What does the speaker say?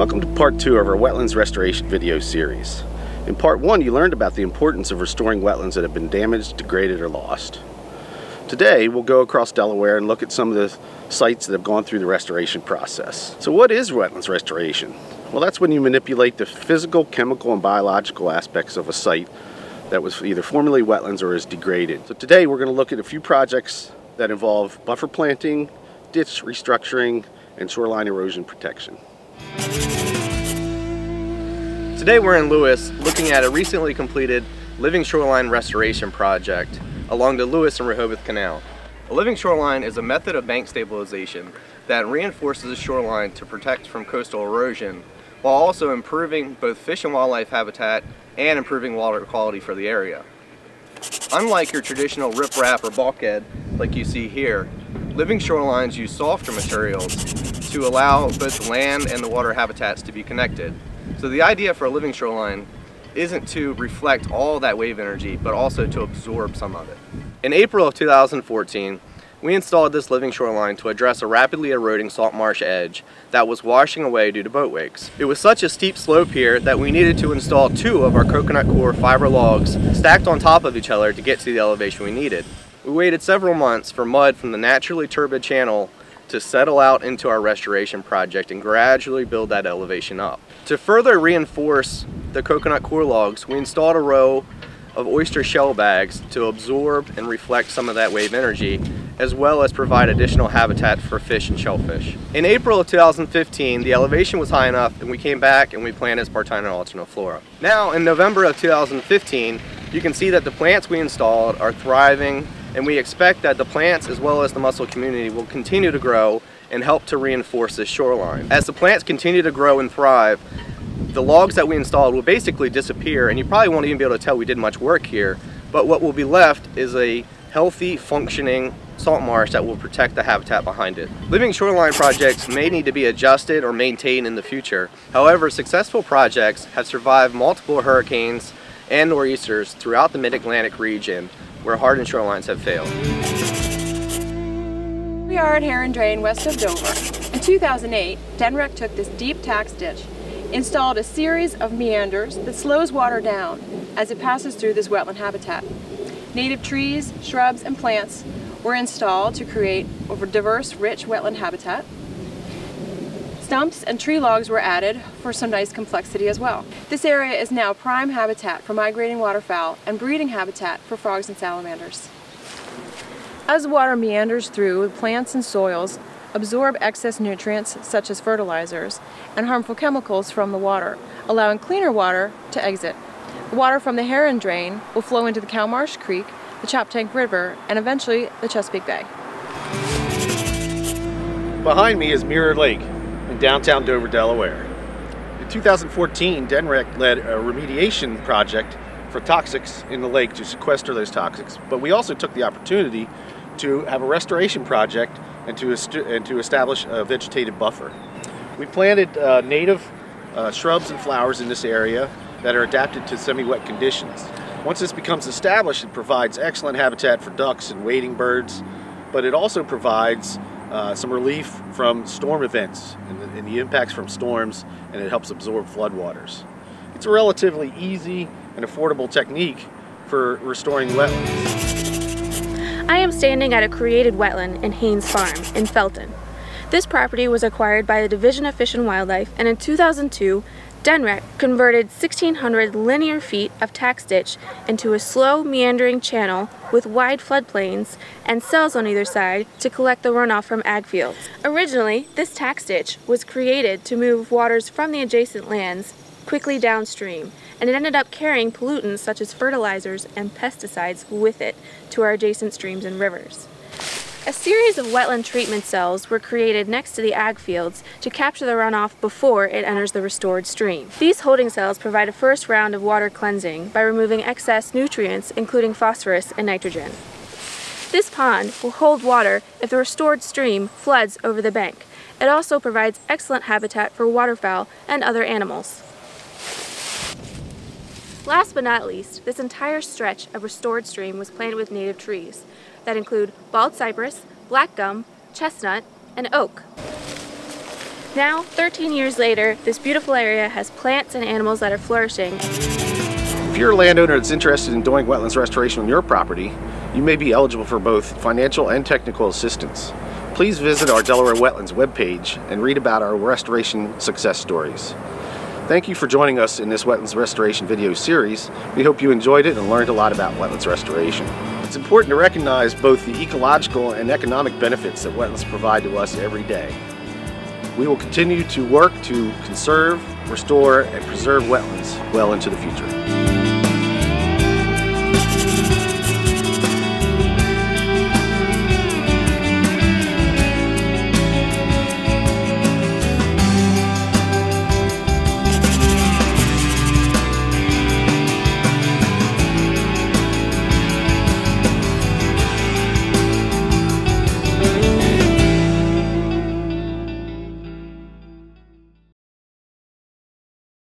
Welcome to part two of our wetlands restoration video series. In part one, you learned about the importance of restoring wetlands that have been damaged, degraded, or lost. Today, we'll go across Delaware and look at some of the sites that have gone through the restoration process. So what is wetlands restoration? Well, that's when you manipulate the physical, chemical, and biological aspects of a site that was either formerly wetlands or is degraded. So today, we're going to look at a few projects that involve buffer planting, ditch restructuring, and shoreline erosion protection. Today we're in Lewes looking at a recently completed living shoreline restoration project along the Lewes and Rehoboth Canal. A living shoreline is a method of bank stabilization that reinforces the shoreline to protect from coastal erosion while also improving both fish and wildlife habitat and improving water quality for the area. Unlike your traditional riprap or bulkhead like you see here, living shorelines use softer materials to allow both the land and the water habitats to be connected. So the idea for a living shoreline isn't to reflect all that wave energy, but also to absorb some of it. In April of 2014, we installed this living shoreline to address a rapidly eroding salt marsh edge that was washing away due to boat wakes. It was such a steep slope here that we needed to install two of our coconut coir fiber logs stacked on top of each other to get to the elevation we needed. We waited several months for mud from the naturally turbid channel to settle out into our restoration project and gradually build that elevation up. To further reinforce the coconut coir logs, we installed a row of oyster shell bags to absorb and reflect some of that wave energy, as well as provide additional habitat for fish and shellfish. In April of 2015, the elevation was high enough and we came back and we planted Spartina alterniflora. Now, in November of 2015, you can see that the plants we installed are thriving and we expect that the plants as well as the mussel community will continue to grow and help to reinforce this shoreline. As the plants continue to grow and thrive, the logs that we installed will basically disappear and you probably won't even be able to tell we did much work here, but what will be left is a healthy, functioning salt marsh that will protect the habitat behind it. Living shoreline projects may need to be adjusted or maintained in the future. However, successful projects have survived multiple hurricanes and nor'easters throughout the mid-Atlantic region where hardened shorelines have failed. We are at Heron Drain west of Dover. In 2008, DNREC took this deep tax ditch, installed a series of meanders that slows water down as it passes through this wetland habitat. Native trees, shrubs, and plants were installed to create a diverse, rich wetland habitat. Stumps and tree logs were added for some nice complexity as well. This area is now prime habitat for migrating waterfowl and breeding habitat for frogs and salamanders. As water meanders through, plants and soils absorb excess nutrients such as fertilizers and harmful chemicals from the water, allowing cleaner water to exit. Water from the Heron Drain will flow into the Cowmarsh Creek, the Choptank River, and eventually the Chesapeake Bay. Behind me is Mirror Lake, downtown Dover, Delaware. In 2014, DNREC led a remediation project for toxics in the lake to sequester those toxics, but we also took the opportunity to have a restoration project and to, and to establish a vegetative buffer. We planted uh, native uh, shrubs and flowers in this area that are adapted to semi-wet conditions. Once this becomes established, it provides excellent habitat for ducks and wading birds, but it also provides uh, some relief from storm events and the, and the, impacts from storms, and it helps absorb floodwaters. It's a relatively easy and affordable technique for restoring wetlands. I am standing at a created wetland in Haynes Farm in Felton. This property was acquired by the Division of Fish and Wildlife, and in 2002, DNREC converted 1,600 linear feet of tax ditch into a slow meandering channel with wide floodplains and cells on either side to collect the runoff from ag fields. Originally, this tax ditch was created to move waters from the adjacent lands quickly downstream, and it ended up carrying pollutants such as fertilizers and pesticides with it to our adjacent streams and rivers. A series of wetland treatment cells were created next to the ag fields to capture the runoff before it enters the restored stream. These holding cells provide a first round of water cleansing by removing excess nutrients including phosphorus and nitrogen. This pond will hold water if the restored stream floods over the bank. It also provides excellent habitat for waterfowl and other animals. Last but not least, this entire stretch of restored stream was planted with native trees that include bald cypress, black gum, chestnut, and oak. Now, 13 years later, this beautiful area has plants and animals that are flourishing. If you're a landowner that's interested in doing wetlands restoration on your property, you may be eligible for both financial and technical assistance. Please visit our Delaware Wetlands webpage and read about our restoration success stories. Thank you for joining us in this wetlands restoration video series. We hope you enjoyed it and learned a lot about wetlands restoration. It's important to recognize both the ecological and economic benefits that wetlands provide to us every day. We will continue to work to conserve, restore, and preserve wetlands well into the future.